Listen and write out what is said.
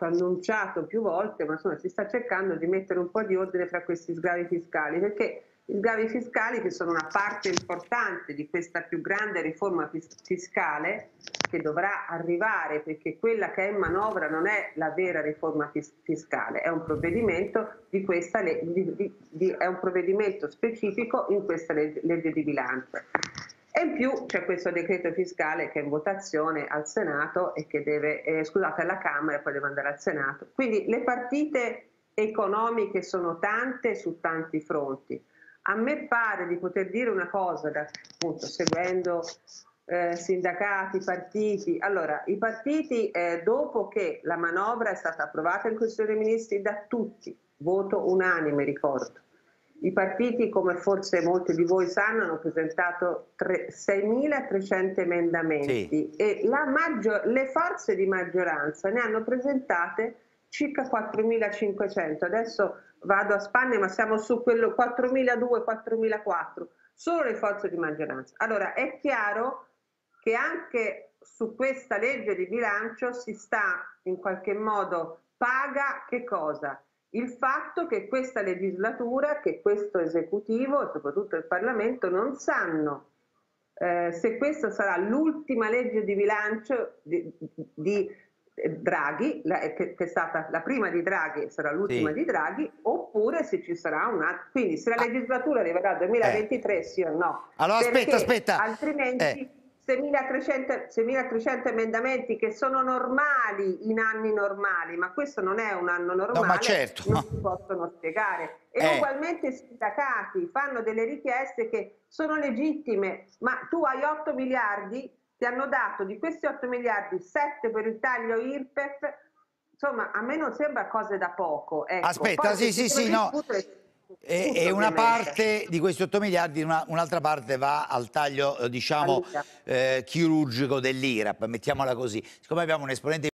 annunciato più volte, ma insomma si sta cercando di mettere un po' di ordine fra questi sgravi fiscali, perché i sgravi fiscali che sono una parte importante di questa più grande riforma fiscale che dovrà arrivare perché quella che è in manovra non è la vera riforma fiscale, è un provvedimento, di questa, di, di, è un provvedimento specifico in questa legge, legge di bilancio. E in più c'è questo decreto fiscale che è in votazione al Senato e che deve, eh, scusate, alla Camera e poi deve andare al Senato. Quindi le partite economiche sono tante su tanti fronti. A me pare di poter dire una cosa, da, appunto, seguendo eh, sindacati, partiti. Allora, i partiti, eh, dopo che la manovra è stata approvata in Consiglio dei Ministri da tutti, voto unanime, ricordo, i partiti, come forse molti di voi sanno, hanno presentato 6.300 emendamenti sì. e le forze di maggioranza ne hanno presentate circa 4.500. Adesso vado a Spagna, ma siamo su quello 4.200-4.400, solo le forze di maggioranza. Allora è chiaro che anche su questa legge di bilancio si sta in qualche modo paga che cosa? Il fatto che questa legislatura, che questo esecutivo e soprattutto il Parlamento non sanno eh, se questa sarà l'ultima legge di bilancio di, di Draghi, la, che, che, è stata la prima di Draghi sarà l'ultima sì. di Draghi, oppure se ci sarà una... Quindi se la ah. legislatura arriverà al 2023 eh. sì o no. Allora aspetta, aspetta. Altrimenti... Eh 6.300 emendamenti che sono normali in anni normali, ma questo non è un anno normale, no, certo. non si possono spiegare. E eh. ugualmente i sindacati fanno delle richieste che sono legittime, ma tu hai 8 miliardi, ti hanno dato di questi 8 miliardi 7 per il taglio IRPEF, insomma a me non sembra cose da poco. Ecco. Aspetta, Poi, sì, sì, sì, no. E, e, una parte di questi 8 miliardi, una, un'altra parte va al taglio, eh, diciamo, eh, chirurgico dell'IRAP, mettiamola così. Siccome abbiamo un esponente